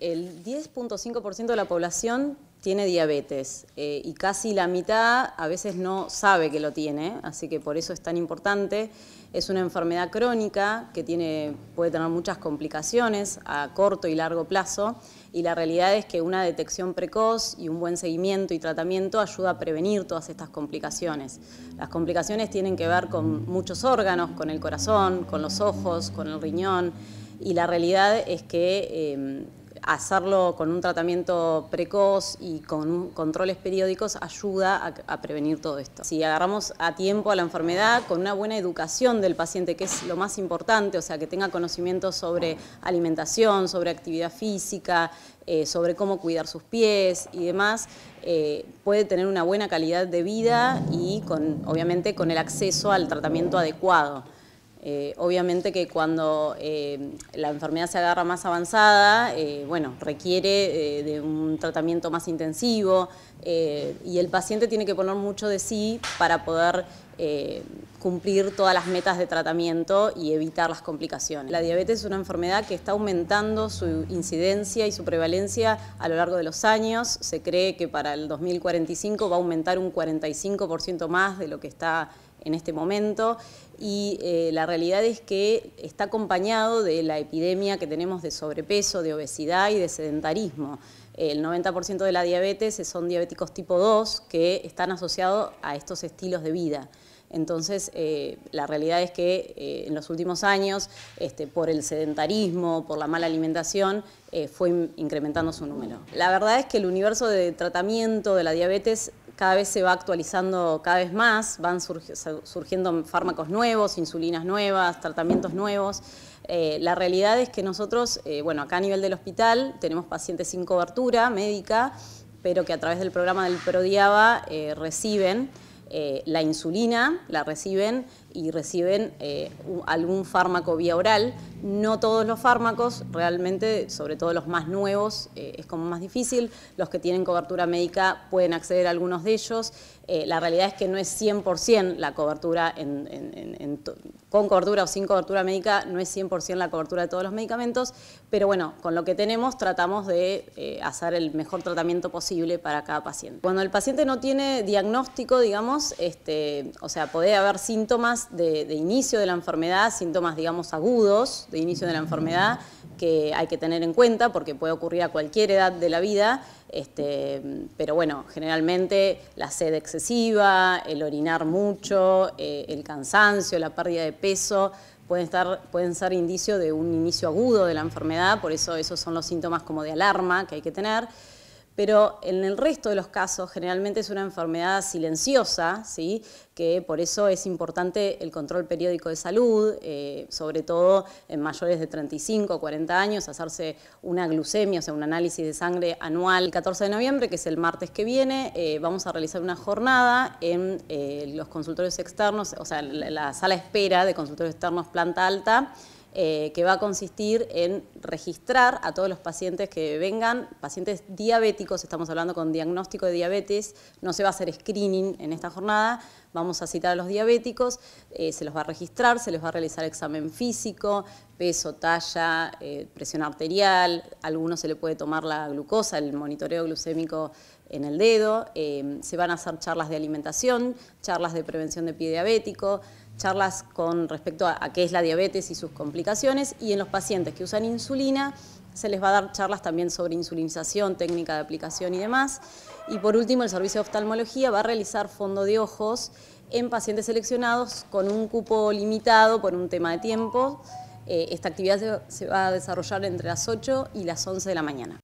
El 10.5% de la población tiene diabetes eh, y casi la mitad a veces no sabe que lo tiene, así que por eso es tan importante. Es una enfermedad crónica que tiene, puede tener muchas complicaciones a corto y largo plazo y la realidad es que una detección precoz y un buen seguimiento y tratamiento ayuda a prevenir todas estas complicaciones. Las complicaciones tienen que ver con muchos órganos, con el corazón, con los ojos, con el riñón y la realidad es que eh, hacerlo con un tratamiento precoz y con controles periódicos ayuda a, prevenir todo esto. Si agarramos a tiempo a la enfermedad con una buena educación del paciente, que es lo más importante, o sea, que tenga conocimiento sobre alimentación, sobre actividad física, eh, sobre cómo cuidar sus pies y demás, eh, puede tener una buena calidad de vida y con, obviamente con el acceso al tratamiento adecuado. Eh, obviamente que cuando eh, la enfermedad se agarra más avanzada, eh, bueno, requiere de un tratamiento más intensivo y el paciente tiene que poner mucho de sí para poder cumplir todas las metas de tratamiento y evitar las complicaciones. La diabetes es una enfermedad que está aumentando su incidencia y su prevalencia a lo largo de los años. Se cree que para el 2045 va a aumentar un 45% más de lo que está en este momento y eh, la realidad es que está acompañado de la epidemia que tenemos de sobrepeso, de obesidad y de sedentarismo. El 90% de la diabetes son diabéticos tipo 2 que están asociados a estos estilos de vida. Entonces, eh, la realidad es que eh, en los últimos años, este, por el sedentarismo, por la mala alimentación, fue incrementando su número. La verdad es que el universo de tratamiento de la diabetes cada vez se va actualizando cada vez más, van surgiendo fármacos nuevos, insulinas nuevas, tratamientos nuevos. Eh, la realidad es que nosotros, eh, bueno, acá a nivel del hospital tenemos pacientes sin cobertura médica, pero que a través del programa del PRODIABA eh, reciben la insulina, la reciben y reciben algún fármaco vía oral. No todos los fármacos, realmente, sobre todo los más nuevos, eh, es como más difícil. Los que tienen cobertura médica pueden acceder a algunos de ellos. Eh, la realidad es que no es 100% la cobertura, con cobertura o sin cobertura médica, no es 100% la cobertura de todos los medicamentos, pero bueno, con lo que tenemos tratamos de eh, hacer el mejor tratamiento posible para cada paciente. Cuando el paciente no tiene diagnóstico, digamos, este, o sea, puede haber síntomas de, de inicio de la enfermedad, síntomas, digamos, agudos, de inicio de la enfermedad que hay que tener en cuenta porque puede ocurrir a cualquier edad de la vida, este, pero bueno, generalmente la sed excesiva, el orinar mucho, eh, el cansancio, la pérdida de peso, pueden, estar, pueden ser indicio de un inicio agudo de la enfermedad, por eso esos son los síntomas como de alarma que hay que tener pero en el resto de los casos generalmente es una enfermedad silenciosa, ¿sí? que por eso es importante el control periódico de salud, eh, sobre todo en mayores de 35 o 40 años, hacerse una glucemia, o sea, un análisis de sangre anual. El 14 de noviembre, que es el martes que viene, eh, vamos a realizar una jornada en eh, los consultorios externos, o sea, la, la sala espera de consultorios externos planta alta, eh, que va a consistir en registrar a todos los pacientes que vengan, pacientes diabéticos, estamos hablando con diagnóstico de diabetes, no se va a hacer screening en esta jornada, vamos a citar a los diabéticos, eh, se los va a registrar, se les va a realizar examen físico, peso, talla, eh, presión arterial, a algunos se le puede tomar la glucosa, el monitoreo glucémico en el dedo, se van a hacer charlas de alimentación, charlas de prevención de pie diabético, charlas con respecto a, qué es la diabetes y sus complicaciones y en los pacientes que usan insulina se les va a dar charlas también sobre insulinización, técnica de aplicación y demás. Y por último, el Servicio de Oftalmología va a realizar fondo de ojos en pacientes seleccionados con un cupo limitado por un tema de tiempo. Eh, esta actividad se va a desarrollar entre las 8 y las 11 de la mañana.